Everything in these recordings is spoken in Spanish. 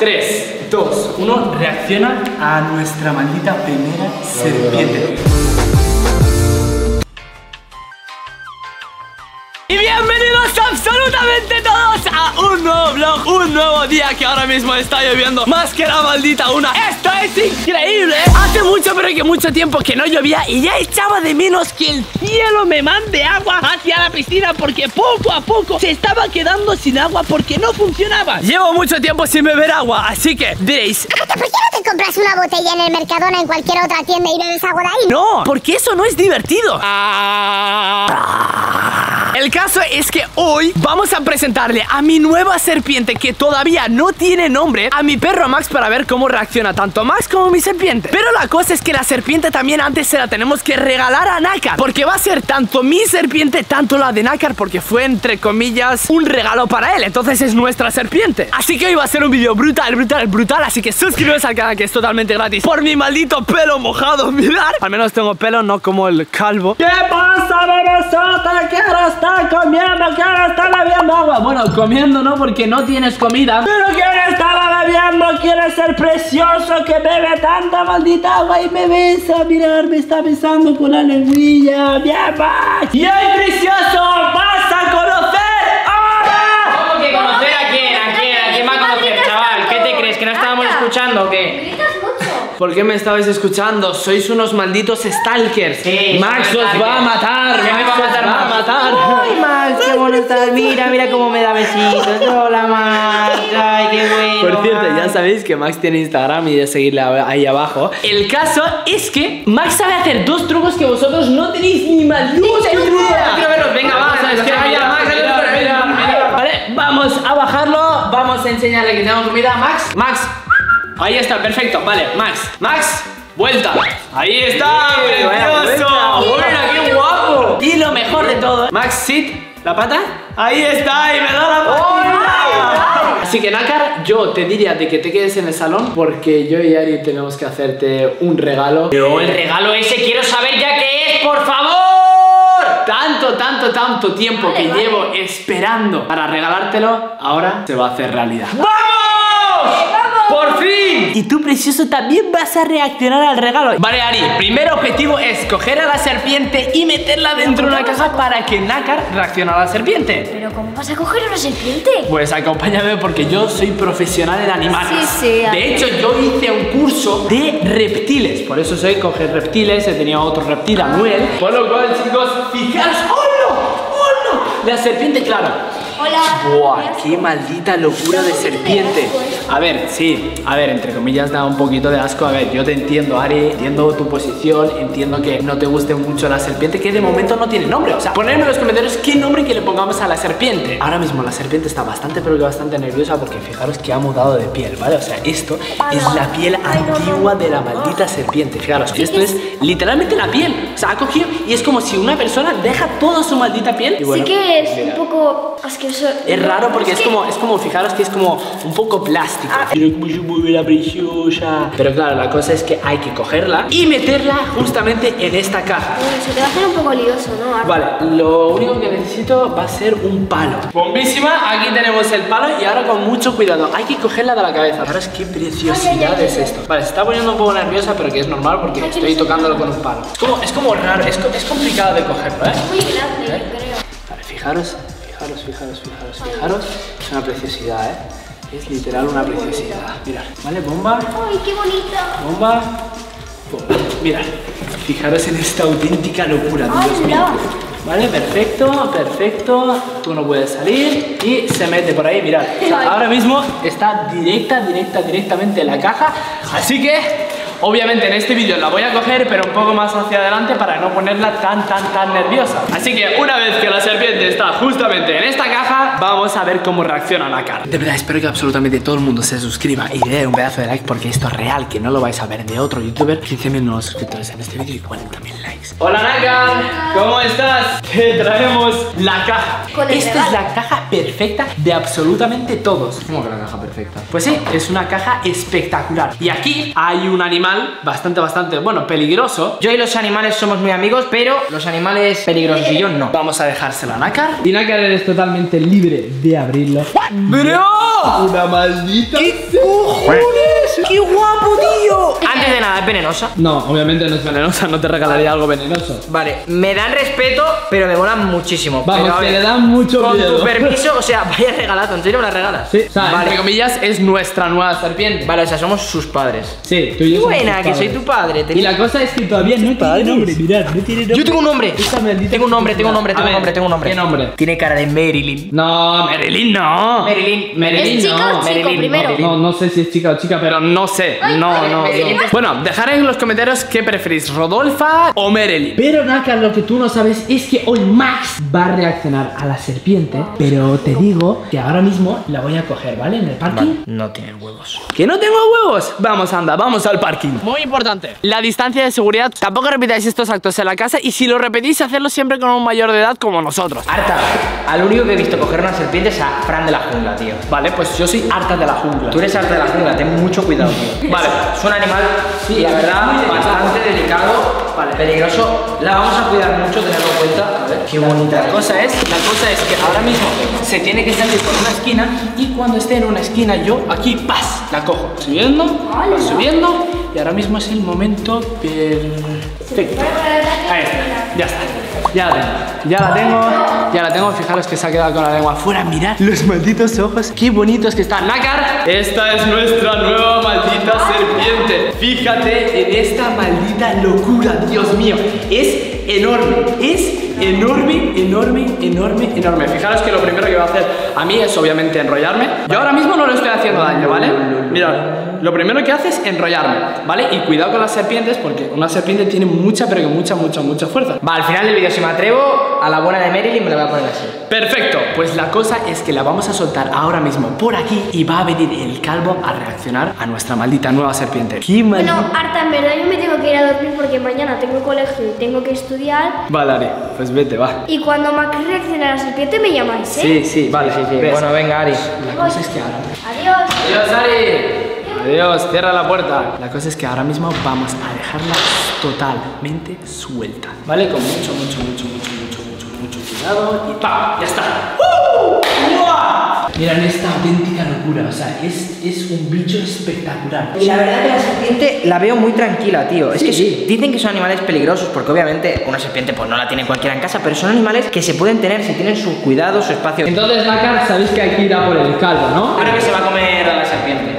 3, 2, 1, reacciona a nuestra maldita primera serpiente. Y bienvenidos absolutamente todos a un nuevo vlog, un nuevo día que ahora mismo está lloviendo más que la maldita una. ¡Esto es increíble! Hace mucho, pero que mucho tiempo que no llovía y ya echaba de menos que el cielo me mande agua hacia la piscina porque poco a poco se estaba quedando sin agua porque no funcionaba. Llevo mucho tiempo sin beber agua, así que diréis... ¿Por qué no te compras una botella en el Mercadona en cualquier otra tienda y bebes agua de ahí? No, porque eso no es divertido. El caso es que hoy vamos a presentarle a mi nueva serpiente que todavía no tiene nombre a mi perro Max para ver cómo reacciona tanto Max como mi serpiente. Pero la cosa es que la serpiente también antes se la tenemos que regalar a Nácar porque va a ser tanto mi serpiente, tanto la de Nácar porque fue entre comillas un regalo para él. Entonces es nuestra serpiente. Así que hoy va a ser un vídeo brutal, brutal, brutal. Así que suscríbete al canal que es totalmente gratis por mi maldito pelo mojado. Mirad, al menos tengo pelo, no como el calvo. ¿Qué pasa, bebesota? ¿Qué ahora está comiendo? ¿Qué ahora está bebiendo agua? Bueno, comiendo no, porque no tienes comida. Pero que ahora estaba bebiendo, quiere ser precioso que bebe tanta maldita agua y me besa. Mirar, me está besando con la lengüilla. Bien. Y hoy, precioso, vas a ¿Por qué me estabais escuchando? Sois unos malditos stalkers. Sí, Max os va a matar. ¿Qué me va a Max os matar, va a Max? matar. Ay, Max, qué bueno estás. Mira, mira cómo me da besitos. Hola, Max. Ay, qué bueno. Por cierto, ya Max. sabéis que Max tiene Instagram y de seguirle a- ahí abajo. El caso es que Max sabe hacer dos trucos que vosotros no tenéis ni maldita idea. Quiero verlos, venga, va, Vamos a es que vaya, Max. Vale, vamos a bajarlo. Vamos a enseñarle que tenemos comida. Max, Max. Ahí está, perfecto. Vale, Max, Max. Vuelta. Ahí está, Sí, precioso. Buena, qué guapo. Y lo mejor de todo, Max, sit. ¿La pata? Ahí está, y me da la pata. Así que Nakar, yo te diría de que te quedes en el salón porque yo y Ari tenemos que hacerte un regalo. Pero el regalo ese quiero saber ya qué es, por favor. Tanto, tanto, tanto tiempo Vale, que vale. llevo esperando para regalártelo, ahora se va a hacer realidad. ¡Vamos! Y tú, precioso, también vas a reaccionar al regalo. Vale, Ari, primer objetivo es coger a la serpiente y meterla dentro de una caja para que Nakar reaccione a la serpiente. Pero ¿cómo vas a coger una serpiente? Pues acompáñame porque yo soy profesional en animales. Sí, sí, De hecho, yo hice un curso de reptiles. Por eso sé coger reptiles. He tenido otro reptil, Anuel. Por lo cual, chicos, fijaros. ¡Oh, no! ¡Oh, no! La serpiente, claro. Hola. ¡Buah! ¡Qué maldita locura de serpiente! A ver, sí, a ver, entre comillas da un poquito de asco. A ver, yo te entiendo, Ari, entiendo tu posición, entiendo que no te guste mucho la serpiente, que de momento no tiene nombre. O sea, ponerme en los comentarios qué nombre que le pongamos a la serpiente. Ahora mismo la serpiente está bastante, pero que bastante nerviosa porque fijaros que ha mudado de piel, ¿vale? O sea, esto es la piel antigua de la maldita serpiente. Fijaros, esto es literalmente la piel. O sea, ha cogido y es como si una persona deja toda su maldita piel. Y bueno, sí que es mira. un poco asqueroso. Es raro porque es que- como, es como, fijaros que es como un poco plástico. Mira cómo se mueve la preciosa. Pero claro, la cosa es que hay que cogerla y meterla justamente en esta caja. Bueno, se te va a hacer un poco lioso, ¿no? Ahora- Vale, lo único que necesito va a ser un palo. Bombísima, aquí tenemos el palo y ahora con mucho cuidado. Hay que cogerla de la cabeza. Fijaros qué preciosidad es esto. Vale, se está poniendo un poco nerviosa, pero que es normal porque estoy tocándolo con un palo. Es como, es como raro, es, es complicado de cogerlo, ¿eh? Muy grande, yo creo. Vale, fijaros, fijaros, fijaros, fijaros, fijaros. Es una preciosidad, ¿eh? Es literal una preciosidad. Mirad, ¿vale? Bomba, Ay, qué bonita. bomba, bomba. Mirad, fijaros en esta auténtica locura, Dios mío. Vale, perfecto, perfecto. Tú no puedes salir y se mete por ahí, mirad. Ahora mismo está directa, directa, directamente en la caja. Así que, obviamente en este vídeo la voy a coger, pero un poco más hacia adelante para no ponerla tan, tan, tan nerviosa. Así que una vez que la serpiente está justamente en esta caja, vamos a ver cómo reacciona la cara. De verdad, espero que absolutamente todo el mundo se suscriba y le dé un pedazo de like porque esto es real, que no lo vais a ver de otro youtuber. 15.000 nuevos suscriptores en este vídeo y 40.000 likes. Hola Nakan, ¿cómo estás? Te traemos la caja. Esta es la caja perfecta de absolutamente todos. ¿Cómo que la caja perfecta? Pues sí, es una caja espectacular. Y aquí hay un animal animal bastante, bastante, bueno, peligroso. Yo y los animales somos muy amigos, pero los animales peligrosos y yo no. Vamos a dejárselo a Nácar. Y Nácar eres totalmente libre de abrirlo. ¡Bro! Una maldita. ¡Qué guapo, tío! Antes de nada, ¿es venenosa? No, obviamente no es venenosa, no te regalaría algo venenoso. Vale, me dan respeto, pero me molan muchísimo. Vamos, Pero, ver, le dan mucho Con miedo. tu permiso, o sea, vaya regalazo, ¿en serio me la regalas? Sí, o sea, vale. entre comillas, es nuestra nueva serpiente. Vale, o sea, somos sus padres. Sí, tú y Qué yo buena, que soy tu padre. Y la cosa es que todavía no tiene nombre, mirad, no tiene nombre. Yo tengo un nombre. Tengo un nombre, tengo un nombre, tengo un nombre, tengo un nombre. ¿Qué nombre? Tiene cara de Marilyn. No, Marilyn no. Marilyn. Marilyn ¿Es chica no. o chico Marilyn, primero? Marilyn. No, no sé si es chica o chica, pero no sé. No, no, no. Bueno, dejar en los comentarios qué preferís, Rodolfa o Marilyn. Pero Naka, lo que tú no sabes es que hoy Max va a reaccionar a la serpiente, pero te digo que ahora mismo la voy a coger, ¿vale? En el parking. No tiene huevos. ¿Que no tengo huevos? Vamos, anda, vamos al parking. Muy importante. La distancia de seguridad. Tampoco repitáis estos actos en la casa y si lo repetís, hacerlo siempre con un mayor de edad como nosotros. Harta. Al único que he visto coger una serpiente es a Fran de la jungla, tío. Vale, pues yo soy harta de la jungla. Tú eres harta de la jungla, ten mucho cuidado, tío. Vale. Es un animal, sí, la verdad, bastante delicado, Vale. peligroso. La vamos a cuidar mucho, tenerlo en cuenta. A ver, qué bonita. La cosa es, la cosa es que ahora mismo se tiene que salir por una esquina y cuando esté en una esquina yo aquí ¡paz! la cojo subiendo, subiendo y ahora mismo es el momento perfecto. Ahí está, ya está. Ya la tengo, ya la tengo, ya la tengo. Fijaros que se ha quedado con la lengua afuera. Mirad los malditos ojos, qué bonitos que están. Nácar, esta es nuestra nueva maldita serpiente. Fíjate en esta maldita locura, Dios mío. Es enorme, es enorme, enorme, enorme, enorme. Fijaros que lo primero que va a hacer a mí es obviamente enrollarme. Yo ahora mismo no le estoy haciendo daño, ¿vale? Mirad, lo primero que hace es enrollarme, ¿vale? Y cuidado con las serpientes porque una serpiente tiene mucha, pero que mucha, mucha, mucha fuerza. Va, al final del vídeo, si me atrevo, a la buena de Marilyn me la voy a poner así. Perfecto, pues la cosa es que la vamos a soltar ahora mismo por aquí y va a venir el calvo a reaccionar a nuestra maldita nueva serpiente. ¡Qué Bueno, maldita! Arta, en verdad yo me tengo que ir a dormir porque mañana tengo colegio y tengo que estudiar. Vale, Ari, pues vete, va. Y cuando Mac reaccione a la serpiente me llamáis, ¿eh? Sí, sí, vale, Sí, sí. ¿Ves? Bueno, venga, Ari. La cosa es que ahora Adiós. Adiós, Ari. Adiós, cierra la puerta. La cosa es que ahora mismo vamos a dejarla totalmente suelta. ¿Vale? Con mucho, mucho, mucho, mucho, mucho, mucho, mucho cuidado. Y ¡pam! ¡Ya está! ¡Uh! ¡Uah! Miran esta auténtica locura. O sea, es, es un bicho espectacular. Y la verdad que la serpiente la veo muy tranquila, tío. Es Sí, que sí. dicen que son animales peligrosos porque obviamente una serpiente pues no la tiene cualquiera en casa, pero son animales que se pueden tener si tienen su cuidado, su espacio. Entonces, Nakar, sabéis que hay que ir a por el calvo, ¿no? Creo que se va a comer.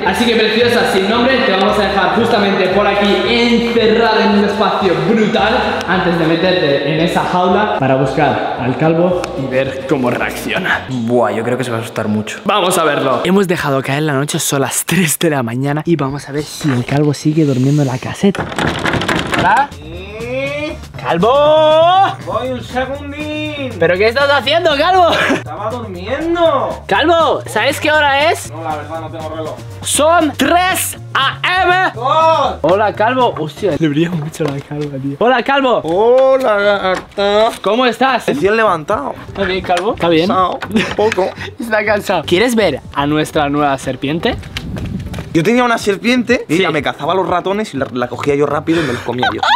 Así que preciosa, sin nombre, te vamos a dejar justamente por aquí encerrada en un espacio brutal antes de meterte en esa jaula para buscar al calvo y ver cómo reacciona. Buah, yo creo que se va a asustar mucho. Vamos a verlo. Hemos dejado caer la noche, son las 3 de la mañana y vamos a ver si el calvo sigue durmiendo en la caseta. ¿Hola? ¡Calvo! Un segundín. ¿Pero qué estás haciendo, calvo? Estaba durmiendo. Calvo, ¿sabes qué hora es? No, la verdad, no tengo reloj. Son 3 a.m. ¡Oh! Hola, Calvo. Hostia, le brilla mucho la calva, tío. Hola, Calvo. Hola, gata. ¿Cómo estás? Recién levantado. ¿Está bien, Calvo? ¿Está bien? Cansado, Un poco. Está cansado. ¿Quieres ver a nuestra nueva serpiente? Yo tenía una serpiente y Sí. ella me cazaba los ratones y la, la cogía yo rápido y me los comía yo.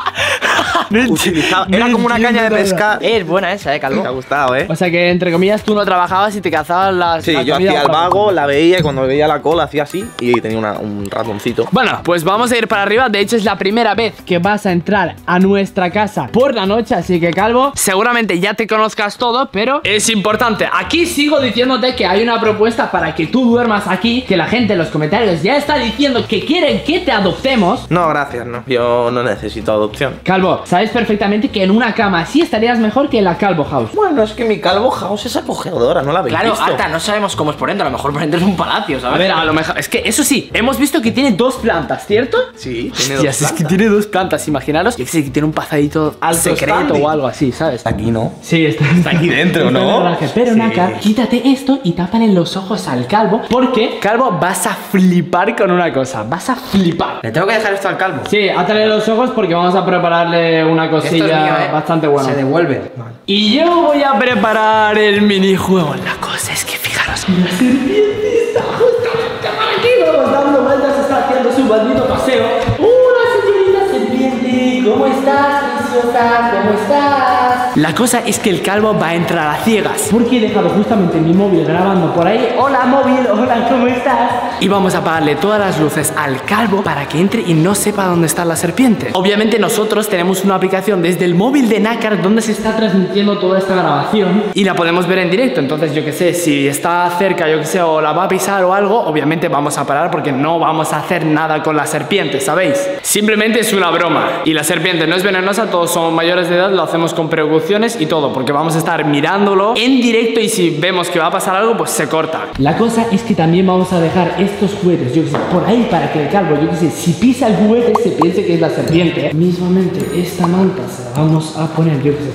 Utilizaba- era como una caña de pescar. Es buena esa, eh, Me ha Calvo. gustado, ¿eh? O sea que, entre comillas, tú no trabajabas y te cazabas las. Sí, la yo hacía el vago, la veía y cuando veía la cola hacía así y tenía una- un ratoncito. Bueno, pues vamos a ir para arriba. De hecho, es la primera vez que vas a entrar a nuestra casa por la noche. Así que, Calvo, seguramente ya te conozcas todo, pero es importante. Aquí sigo diciéndote que hay una propuesta para que tú duermas aquí. Que la gente en los comentarios ya está diciendo que quieren que te adoptemos. No, gracias, no. Yo no necesito adopción. Calvo, sabes perfectamente que en una cama así estarías mejor que en la Calvo House. Bueno, es que mi calvo house es acogedora, ¿no la habéis Claro, visto? Arta, no sabemos cómo es por dentro. A lo mejor por dentro es un palacio, A ¿sabes? ver, a lo mejor. Es que eso sí, hemos visto que tiene dos plantas, ¿cierto? Sí, tiene Hostias, dos es que plantas. tiene dos plantas, imaginaros. Yo que sé que tiene un pasadito Alto secreto standing. o algo así, ¿sabes? Aquí no. Sí, está, Está aquí dentro, está en ¿no? Pero Sí. Naka, quítate esto y tápale los ojos al calvo. Porque, calvo, vas a flipar con una cosa. Vas a flipar. Le tengo que dejar esto al calvo. Sí, átale los ojos porque vamos a prepararle una cosilla es mío, ¿eh? bastante buena. Se devuelve. Y yo voy a preparar el minijuego. La cosa es que fijaros, la serpiente está justamente aquí. Vamos dando vueltas, está haciendo su maldito paseo. Hola, señorita serpiente. ¿Cómo estás, preciosa? ¿Cómo estás? La cosa es que el calvo va a entrar a ciegas. Porque he dejado justamente mi móvil grabando por ahí. Hola móvil, hola, ¿cómo estás? Y vamos a apagarle todas las luces al calvo para que entre y no sepa dónde está la serpiente. Obviamente nosotros tenemos una aplicación desde el móvil de Nácar donde se está transmitiendo toda esta grabación y la podemos ver en directo. Entonces yo que sé, si está cerca, yo que sé, o la va a pisar o algo, obviamente vamos a parar porque no vamos a hacer nada con la serpiente, ¿sabéis? Simplemente es una broma. Y la serpiente no es venenosa, todos somos mayores de edad, lo hacemos con precauciones y todo, porque vamos a estar mirándolo en directo y si vemos que va a pasar algo, pues se corta. La cosa es que también vamos a dejar estos juguetes, yo que sé, por ahí para que el calvo, yo que sé, si pisa el juguete se piense que es la serpiente. Mismamente, esta manta se la vamos a poner, yo que sé,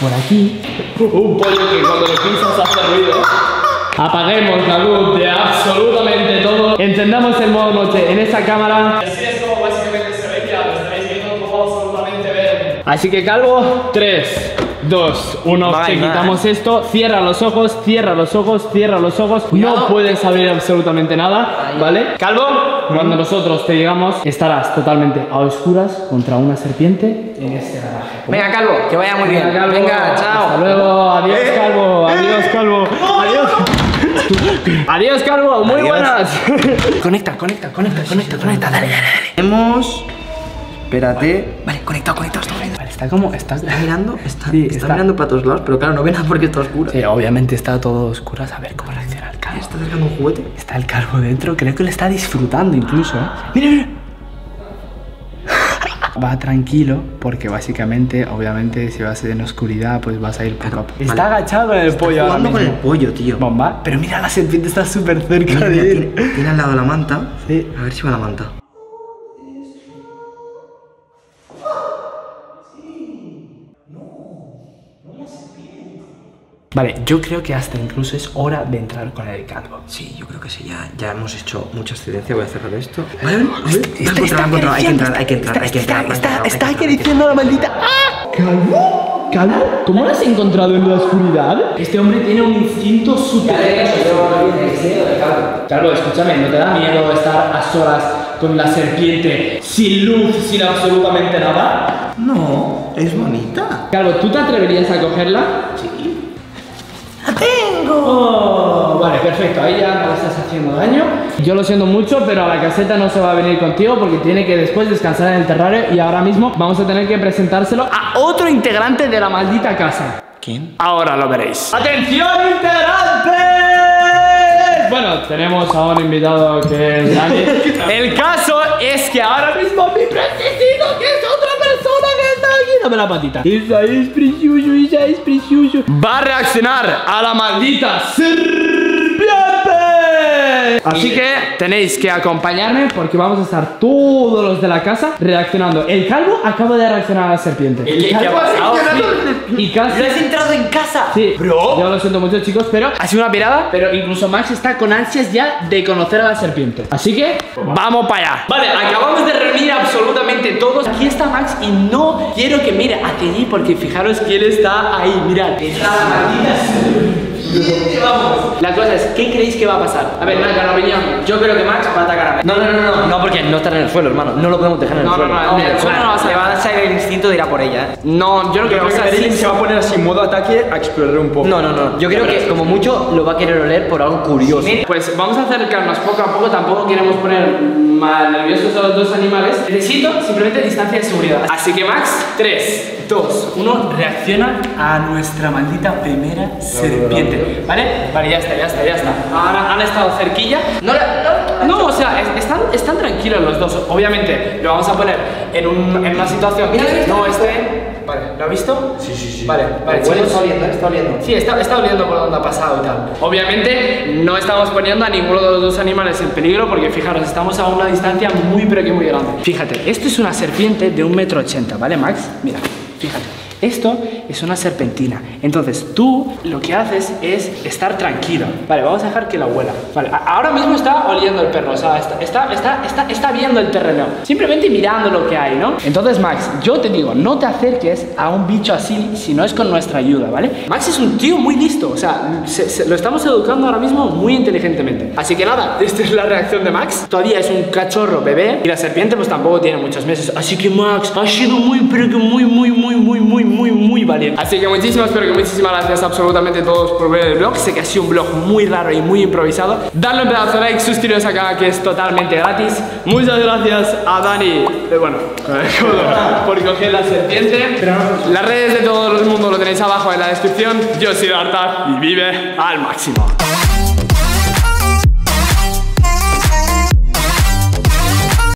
por aquí. Un pollo que cuando lo pisas hace ruido. Apaguemos la luz de absolutamente todo. Encendamos el modo noche en esta cámara. Así es como básicamente se ve que lo estáis viendo todo absolutamente verde. Así que calvo, 3, 2, 1. Bye, Se bye. quitamos esto. Cierra los ojos, cierra los ojos, cierra los ojos. No puedes abrir absolutamente nada, ¿vale? Calvo, cuando nosotros te digamos, estarás totalmente a oscuras contra una serpiente en este garaje. Venga, Calvo, que vaya muy bien. Calvo. Venga, Hasta chao. luego. Adiós, Calvo. Adiós, Calvo. Adiós. Adiós, Calvo. Muy buenas. conecta, conecta, conecta, conecta, conecta. Dale, dale, dale. Tenemos. Espérate. Vale, conectado, conectado. Está está como. Estás Está mirando, está, Sí, está está- mirando para todos lados, pero claro, no ve nada porque está oscuro. Sí, obviamente está todo a oscuras. A ver cómo reacciona el calvo. Está acercando un juguete. Está el calvo dentro. Creo que le está disfrutando incluso, ¿eh? Mira, mira. Va tranquilo porque básicamente, obviamente, si vas en oscuridad, pues vas a ir poco a poco. Está vale. agachado con el pollo ahora Jugando con el pollo, tío. Bomba. Pero mira, la serpiente está súper cerca Mira, de él. tiene, tiene al lado la manta. Sí. A ver si va la manta. Vale, yo creo que hasta incluso es hora de entrar con el calvo. Sí, yo creo que sí, ya, ya hemos hecho mucha excedencia. Voy a cerrar esto. Vale. Hay que entrar, hay que entrar, hay que entrar. que entrar. la maldita. ¡Ah! ¿Calvo? ¿Calvo? ¿Cómo lo has encontrado en la oscuridad? Este hombre tiene un instinto súper. Calvo, escúchame, ¿no te da miedo estar a solas con la serpiente sin luz, sin absolutamente nada? No, es bonita. Calvo, ¿tú te atreverías a cogerla? Sí. Vale, perfecto, ahí ya no le estás haciendo daño. Yo lo siento mucho, pero a la caseta no se va a venir contigo porque tiene que después descansar en el terrario y ahora mismo vamos a tener que presentárselo a otro integrante de la maldita casa. ¿Quién? Ahora lo veréis. ¡Atención, integrantes! Bueno, tenemos a un invitado que es Dani. El caso es que ahora mismo mi necesito que es otra persona que está aquí. Dame la patita. Esa es precioso, esa es precioso. Va a reaccionar a la maldita. Así que tenéis que acompañarme porque vamos a estar todos los de la casa reaccionando. El calvo acaba de reaccionar a la serpiente. ¿Qué- qué ha pasado? Sí. Y casi. entrado en casa! Sí, yo lo siento mucho chicos, pero ha sido una pirada, pero incluso Max está con ansias ya de conocer a la serpiente. Así que vamos para allá. Vale, acabamos de reunir absolutamente todos. Aquí está Max y no quiero que mire hacia allí porque fijaros que él está ahí, mirad. Está la maldita. La cosa es, ¿qué creéis que va a pasar? A ver, Naka, la opinión. Yo creo que Max va a atacar a Mel. No, no, no, no, no, porque no está en el suelo, hermano. No lo podemos dejar en el No, no, suelo. no, en el suelo no va a Le va a salir el instinto de ir a por ella, ¿eh? No, yo no creo que ser se va a poner así en modo ataque a explorar un poco. No, no, no. Yo creo que como mucho lo va a querer oler por algo curioso. Pues vamos a acercarnos poco a poco, tampoco queremos poner mal nerviosos a los dos animales. Necesito simplemente distancia de seguridad. Así que Max, 3, 2, 1, reacciona a nuestra maldita primera serpiente. ¿Vale? Vale, ya está, ya está, ya está. Ahora han estado cerquilla. No, no. No, o sea, es- están, están tranquilos los dos. Obviamente, lo vamos a poner en, un- en una situación Mira, que no esté. Vale, ¿lo ha visto? Sí, sí, sí. Vale, vale, chicos. está oliendo, está oliendo. Sí, está, está oliendo por donde ha pasado y tal. Obviamente no estamos poniendo a ninguno de los dos animales en peligro porque fijaros, estamos a una distancia muy pero que muy grande. Fíjate, esto es una serpiente de un metro ochenta, ¿vale Max? Mira, fíjate. Esto es una serpentina. Entonces tú lo que haces es estar tranquilo. Vale, vamos a dejar que la huela. Vale, ahora mismo está oliendo el perro. O sea, está, está, está, está, está viendo el terreno. Simplemente mirando lo que hay, ¿no? Entonces, Max, yo te digo, no te acerques a un bicho así si no es con nuestra ayuda, ¿vale? Max es un tío muy listo. O sea, se- se- lo estamos educando ahora mismo muy inteligentemente. Así que nada, esta es la reacción de Max. Todavía es un cachorro bebé y la serpiente pues tampoco tiene muchos meses. Así que Max, ha sido muy, pero que muy, muy, muy, muy, muy, muy, muy valiente. Así que muchísimas, pero que muchísimas gracias a absolutamente todos por ver el vlog. Sé que ha sido un vlog muy raro y muy improvisado. Dadle un pedazo de like, suscribiros acá que es totalmente gratis. Muchas gracias a Dani, eh, bueno, por coger la serpiente. Las redes de todo el mundo lo tenéis abajo en la descripción. Yo soy Artar y vive al máximo.